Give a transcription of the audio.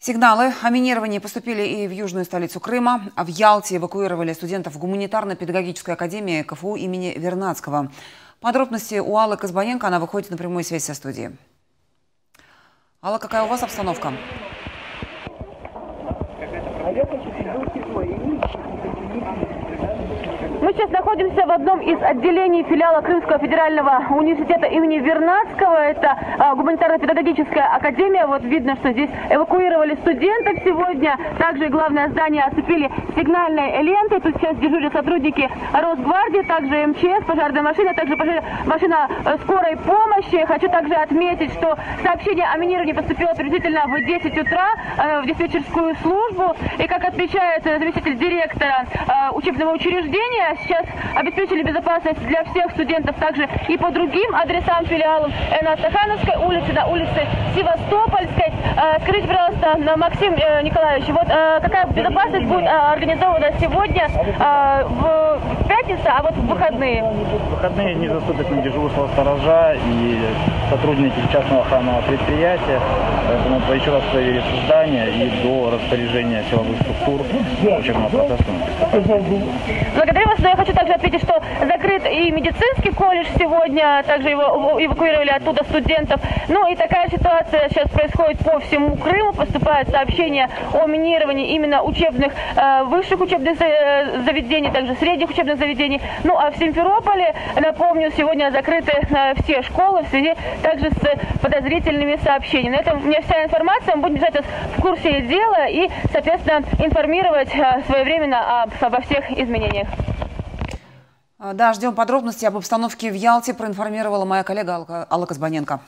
Сигналы о минировании поступили и в южную столицу Крыма, а в Ялте эвакуировали студентов гуманитарно-педагогической академии КФУ имени Вернадского. Подробности у Аллы Казбаненко, она выходит на прямую связь со студией. Алла, какая у вас обстановка? Мы сейчас находимся в одном из отделений филиала Крымского федерального университета имени Вернадского. Это а, гуманитарно-педагогическая академия. Вот видно, что здесь эвакуировали студентов сегодня. Также главное здание оцепили сигнальной лентой. Тут сейчас дежурят сотрудники Росгвардии, также МЧС, пожарная машина, также машина э, скорой помощи. Хочу также отметить, что сообщение о минировании поступило приблизительно в 10 утра э, в диспетчерскую службу. И как отмечает заместитель директора э, учебного учреждения, сейчас обеспечили безопасность для всех студентов также и по другим адресам филиалов э, на Стахановской улице, на улице Севастопольской. Э, скажите, пожалуйста, Максим э, Николаевич, вот какая безопасность будет организована сегодня в пятницу, а вот в выходные? В выходные не заступят на дежурство сторожа и сотрудники частного охранного предприятия. Поэтому еще раз проверить здание и до распоряжения силовых структур учебного процесса. Благодарю вас я хочу также отметить, что закрыт и медицинский колледж сегодня, также его эвакуировали оттуда студентов. Ну и такая ситуация сейчас происходит по всему Крыму. Поступают сообщения о минировании именно учебных, э, высших учебных э, заведений, также средних учебных заведений. Ну а в Симферополе, напомню, сегодня закрыты э, все школы в связи также с подозрительными сообщениями. На этом у меня вся информация. Мы будем держать в курсе дела и, соответственно, информировать своевременно обо всех изменениях. Да, ждем подробностей об обстановке в Ялте, проинформировала моя коллега Алла Казбаненко.